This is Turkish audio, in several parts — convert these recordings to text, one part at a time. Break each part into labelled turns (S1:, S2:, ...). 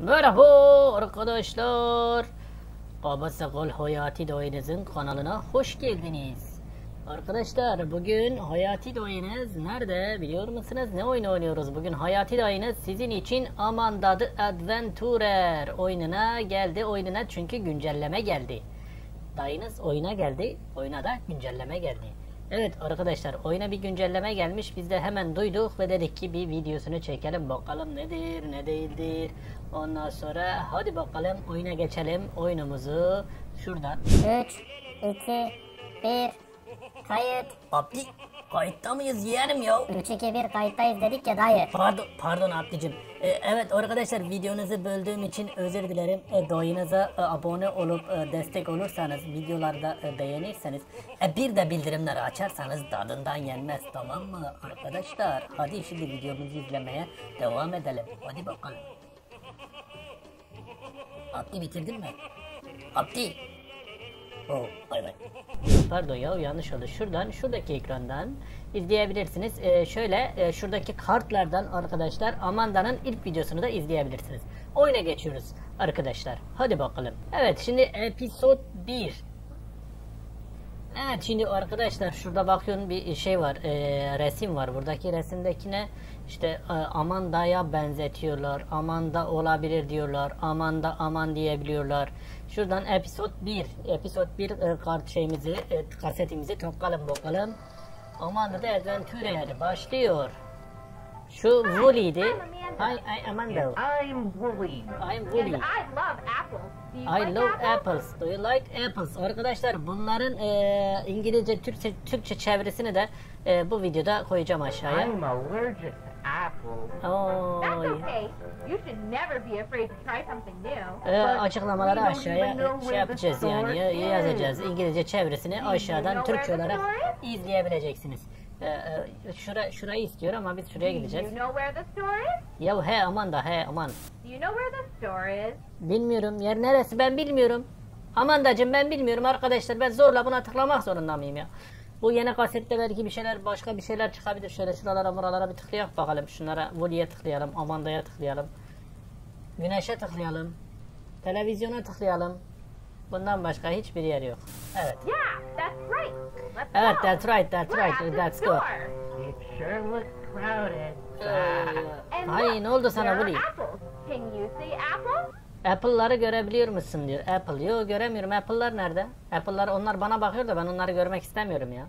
S1: Merhaba arkadaşlar. Baba Sakal Hayati Doğanız'ın kanalına hoş geldiniz. Arkadaşlar bugün Hayati Doğanız nerede biliyor musunuz? Ne oyun oynuyoruz? Bugün Hayati Doğanız sizin için Amanda the Adventurer oyununa geldi. Oyununa çünkü güncelleme geldi. Dayınız oyuna geldi. Oyuna da güncelleme geldi. Evet arkadaşlar oyuna bir güncelleme gelmiş. Biz de hemen duyduk ve dedik ki bir videosunu çekelim. Bakalım nedir ne değildir. Ondan sonra hadi bakalım oyuna geçelim. Oyunumuzu şuradan.
S2: 3, 2, 1, kayıt.
S1: Abdi kayıtta mıyız yeğenim ya?
S2: 3, 2, 1 kayıttayız dedik ya dayı.
S1: Pardon, pardon Abdicim. Ee, evet arkadaşlar videonuzu böldüğüm için özür dilerim. E, dayınıza e, abone olup e, destek olursanız, videolarda e, beğenirseniz, e, bir de bildirimleri açarsanız tadından yenmez tamam mı arkadaşlar? Hadi şimdi videomuzu izlemeye devam edelim. Hadi bakalım. Abdi bitirdin mi? Abdi. Oh, bay bay. Pardon ya yanlış oldu. Şuradan, şuradaki ekrandan izleyebilirsiniz. Ee, şöyle, e, şuradaki kartlardan arkadaşlar Amanda'nın ilk videosunu da izleyebilirsiniz. Oyuna geçiyoruz arkadaşlar. Hadi bakalım. Evet, şimdi episod 1. Evet şimdi arkadaşlar şurada bakıyorum bir şey var e, resim var. Buradaki resimdekine işte e, Amanda'ya benzetiyorlar Amanda olabilir diyorlar Amanda aman diyebiliyorlar. Şuradan episod 1 episod 1 e, kart şeyimizi e, kasetimizi takalım bakalım. Amanda da Adventure'ye başlıyor. Şu Wooly'di Hi, I Amanda
S3: I'm Wooly.
S1: I'm Wooly
S4: I love apples.
S1: I
S4: like
S1: love
S4: apples?
S1: apples. Do you like apples? Arkadaşlar bunların e, İngilizce, Türkçe, Türkçe çevirisini de e, bu videoda koyacağım aşağıya.
S3: I'm allergic to apples.
S1: Oo,
S4: That's okay. You should never be afraid to try something new.
S1: e, açıklamaları aşağıya şey yapacağız yani yazacağız. İngilizce çevirisini aşağıdan Türkçe olarak izleyebileceksiniz. E, e, şura, şurayı istiyor ama biz şuraya gideceğiz.
S4: you know where the store is?
S1: Ya he aman da he aman.
S4: You know where the store is?
S1: Bilmiyorum yer neresi ben bilmiyorum. Amandacım ben bilmiyorum arkadaşlar ben zorla buna tıklamak zorunda mıyım ya? Bu yeni kasette belki bir şeyler başka bir şeyler çıkabilir. Şöyle şuralara buralara bir tıklayak bakalım. Şunlara Wooly'e tıklayalım. Amanda'ya tıklayalım. Güneşe tıklayalım. Televizyona tıklayalım. Bundan başka hiçbir yer yok. Evet.
S4: Yeah, that's right. Let's
S1: Evet
S4: go.
S1: that's right that's right. good.
S4: store.
S3: It sure looks crowded.
S1: Ee, Hayır ne oldu sana
S4: apples. Can you see apples?
S1: Apple'ları görebiliyor musun diyor. Apple. Yok göremiyorum. Apple'lar nerede? Apple'lar onlar bana bakıyor da ben onları görmek istemiyorum ya.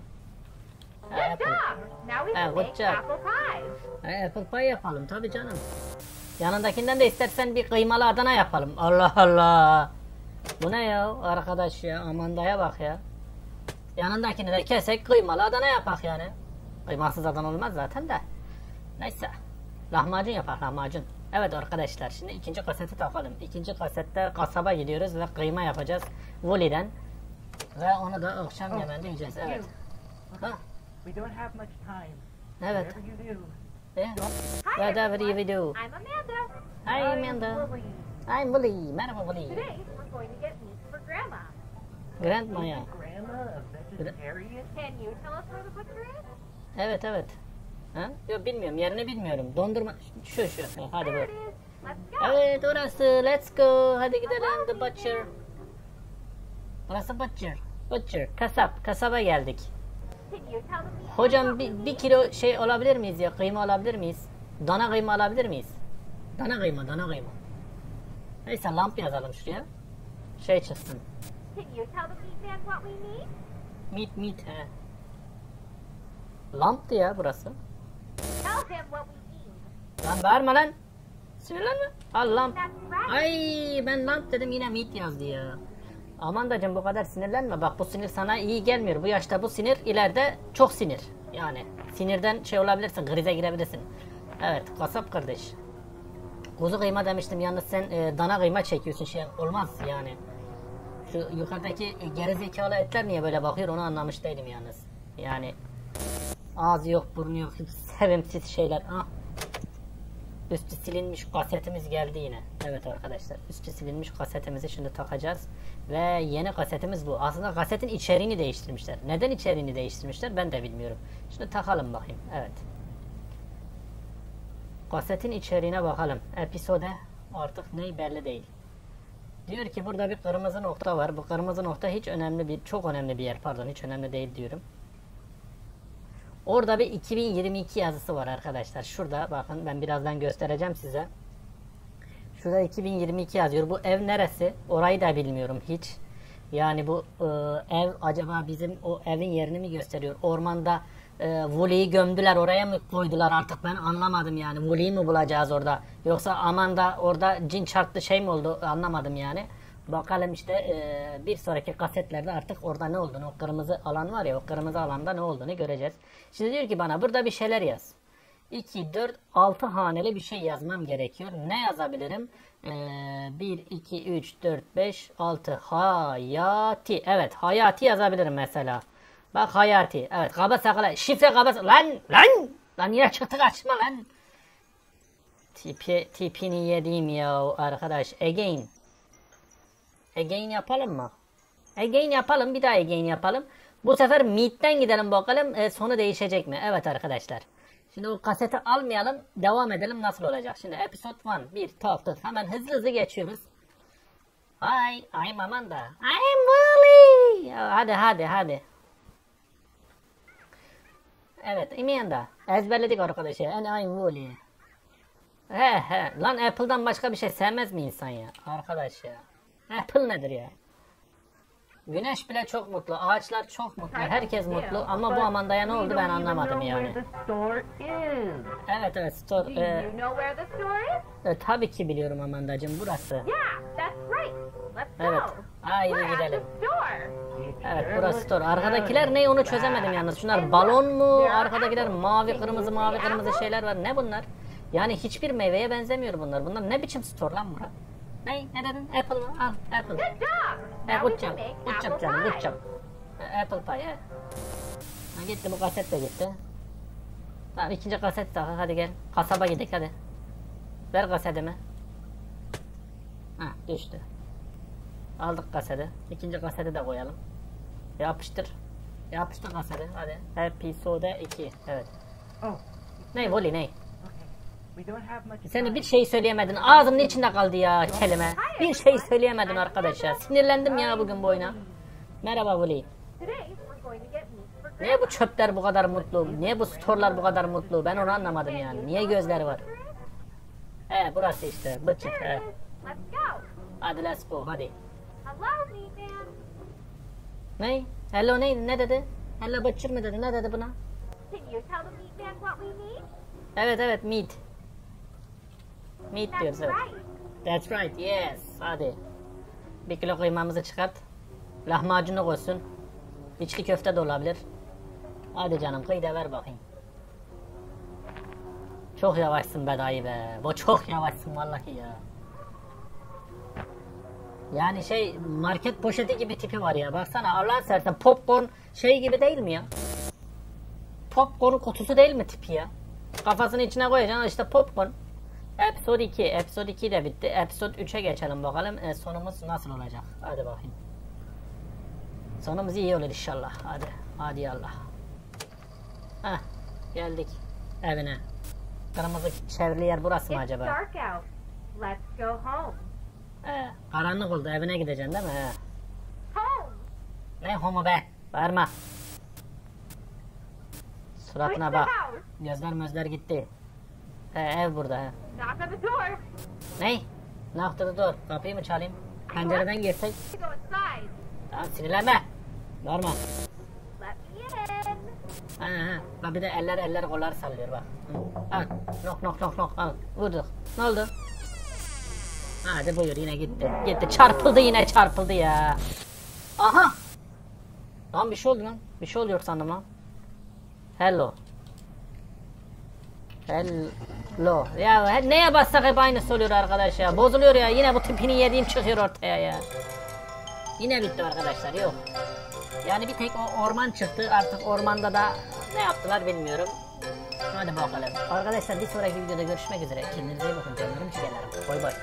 S1: Ha,
S4: Good
S1: Apple.
S4: job. Now we
S1: Ah,
S4: can
S1: good job.
S4: apple pies.
S1: Ha, apple pie yapalım tabii canım. Yanındakinden de istersen bir kıymalı Adana yapalım. Allah Allah. Bu ne ya arkadaş ya Amanda'ya bak ya. Yanındakini de kesek kıymalı Adana yapak yani. Kıymasız Adana olmaz zaten de. Neyse. Lahmacun yapak lahmacun. Evet arkadaşlar şimdi ikinci kaseti takalım. İkinci kasette kasaba gidiyoruz ve kıyma yapacağız. Wooly'den. Ve onu da akşam yemeğinde yiyeceğiz. Evet. Ha,
S3: We don't have much time.
S1: evet.
S3: You.
S1: Eh,
S4: Hi,
S1: Whatever you
S4: everyone.
S1: do.
S4: I'm Amanda.
S1: Hi Amanda. I'm Wooly. Merhaba Wooly.
S4: Today going to get meat for Grandma.
S1: Grandma'ya.
S3: Is Grandma a vegetarian?
S4: Can you tell us where the butcher is?
S1: Evet evet. Ha? Yok bilmiyorum yerini bilmiyorum. Dondurma şu şu. Ha, Hadi
S4: There
S1: bu.
S4: it is. Let's go.
S1: Evet orası. Let's go. Hadi gidelim the butcher. Burası butcher. Butcher. Kasap. Kasaba geldik. Hocam bir, bir kilo şey alabilir miyiz ya? Kıyma alabilir miyiz? Dana kıyma alabilir miyiz? Dana kıyma, dana kıyma. Neyse lamp yazalım şuraya. Şey çıksın.
S4: Meat?
S1: Meat he. Lamptı ya burası. Lan bağırma lan. Sinirlenme. Al lamp. Ay ben lamp dedim yine meat yazdı ya. Aman dacım bu kadar sinirlenme. Bak bu sinir sana iyi gelmiyor. Bu yaşta bu sinir ileride çok sinir. Yani sinirden şey olabilirsin, krize girebilirsin. Evet, kasap kardeş. Kuzu kıyma demiştim yalnız sen e, dana kıyma çekiyorsun şey olmaz yani. Şu yukarıdaki e, gerizekalı etler niye böyle bakıyor onu anlamış değilim yalnız. Yani ağzı yok, burnu yok, sevimsiz şeyler. Ah. Üstü silinmiş kasetimiz geldi yine. Evet arkadaşlar üstü silinmiş kasetimizi şimdi takacağız. Ve yeni kasetimiz bu. Aslında kasetin içeriğini değiştirmişler. Neden içeriğini değiştirmişler ben de bilmiyorum. Şimdi takalım bakayım. Evet. Kasetin içeriğine bakalım. Episode artık ney belli değil. Diyor ki burada bir kırmızı nokta var. Bu kırmızı nokta hiç önemli bir, çok önemli bir yer. Pardon hiç önemli değil diyorum. Orada bir 2022 yazısı var arkadaşlar. Şurada bakın ben birazdan göstereceğim size. Şurada 2022 yazıyor. Bu ev neresi? Orayı da bilmiyorum hiç. Yani bu e, ev acaba bizim o evin yerini mi gösteriyor? Ormanda e, Voli'yi gömdüler oraya mı koydular artık ben anlamadım yani. Voli'yi mi bulacağız orada? Yoksa aman da orada cin çarptı şey mi oldu anlamadım yani. Bakalım işte e, bir sonraki kasetlerde artık orada ne olduğunu o kırmızı alan var ya o kırmızı alanda ne olduğunu göreceğiz. Şimdi diyor ki bana burada bir şeyler yaz. 2, 4, 6 haneli bir şey yazmam gerekiyor. Ne yazabilirim? Ee, 1, 2, 3, 4, 5, 6. Hayati. Evet hayati yazabilirim mesela. Bak hayati. Evet kaba sakala. Şifre kaba. Lan lan. Lan yine çıktı kaçma lan. Tipi, tipini yediğim ya arkadaş. Again. Again yapalım mı? Again yapalım. Bir daha again yapalım. Bu sefer Meet'ten gidelim bakalım. E, sonu değişecek mi? Evet arkadaşlar. Şimdi o kaseti almayalım. Devam edelim nasıl olacak. Şimdi episode 1. Bir taftır. Hemen hızlı hızlı geçiyoruz. Hi, I'm Amanda. I'm Wally. Hadi hadi hadi. Evet Amanda. Ezberledik arkadaşlar. And I'm Wally. He he. Lan Apple'dan başka bir şey sevmez mi insan ya? Arkadaş ya. Apple nedir ya? Güneş bile çok mutlu. Ağaçlar çok mutlu. Herkes mutlu. Ama bu Amanda'ya ne oldu ben anlamadım yani. Evet evet store. E, e, tabii ki biliyorum Amanda'cığım burası.
S4: Yeah, that's right.
S1: Evet. Haydi gidelim. Evet burası store. Arkadakiler ne onu çözemedim yalnız. Şunlar balon mu? Arkadakiler mavi kırmızı mavi kırmızı şeyler var. Ne bunlar? Yani hiçbir meyveye benzemiyor bunlar. Bunlar ne biçim store lan bura? Ne? Ne dedin? Apple mı? Al apple.
S4: Good job.
S1: E, good job. Good canım. Good job. Apple pie. Ha, gitti bu kaset de gitti. Tamam ikinci kaset daha. Hadi gel. Kasaba gidelim hadi. Ver kasetimi. Ha düştü. Aldık kaseti. İkinci kaseti de koyalım. Yapıştır. Yapıştır kaseti. Hadi. Episode 2. Evet.
S3: Oh,
S1: Ne Voli ne?
S3: okay. We don't have much
S1: Sen de
S3: time.
S1: bir şey söyleyemedin. Ağzımın içinde kaldı ya kelime. Bir şey söyleyemedin arkadaş ya. Sinirlendim ya bugün bu oyuna. Merhaba
S4: for
S1: Niye bu çöpler bu kadar mutlu? Niye bu storlar bu kadar mutlu? Ben onu anlamadım yani. Niye gözleri var? He burası işte. Bıçık he. Hadi let's go hadi.
S4: Hello, meat man.
S1: Ne? Hello ne? Ne dedi? Hello bıçır mı dedi? Ne dedi buna?
S4: Can you tell the meat man what we need?
S1: Evet evet meat. Meat
S4: That's
S1: diyoruz evet.
S4: right.
S1: That's right yes. Hadi. Bir kilo kıymamızı çıkart. Lahmacunu koysun. İçli köfte de olabilir. Hadi canım kıy da ver bakayım. Çok yavaşsın be dayı be. Bu çok yavaşsın vallahi ya. Yani şey market poşeti gibi tipi var ya. Baksana Allah sersen popcorn şey gibi değil mi ya? Popcorn kutusu değil mi tipi ya? Kafasını içine koyacaksın işte popcorn. Episode 2. Episode 2 de bitti. Episode 3'e geçelim bakalım. E, sonumuz nasıl olacak? Hadi bakayım. Sonumuz iyi olur inşallah. Hadi. Hadi Allah. Heh. Geldik. Evine. Kırmızı çevrili yer burası mı
S4: It's
S1: acaba?
S4: dark out. Let's go home.
S1: He. Karanlık oldu. Evine gideceksin değil mi? He.
S4: Home.
S1: Ne homu be? Bağırma. Suratına
S4: the
S1: bak. Gözler mözler gitti. He, ev burada he.
S4: Knock on the door.
S1: Ne? Ne yaptı dur? Kapıyı mı çalayım? Pencereden girsek. Tamam sinirlenme.
S4: İn.
S1: Ha ha. Bak bir de eller eller kollar sallıyor bak. Al. Nok nok nok nok al. Vurduk. Ne oldu? Hadi buyur yine gitti. Gitti. Çarpıldı yine çarpıldı ya. Aha. Lan bir şey oldu lan. Bir şey oluyor sandım lan. Hello. Hello. Ya neye bassak hep aynısı oluyor arkadaş ya. Bozuluyor ya. Yine bu tipini yediğim çıkıyor ortaya ya. Yine bitti arkadaşlar. Yok. Yani bir tek o orman çıktı. Artık ormanda da ne yaptılar bilmiyorum. Hadi bakalım. Arkadaşlar bir sonraki videoda görüşmek üzere. Kendinize iyi bakın canlarım ciğerlerim. Bay bay.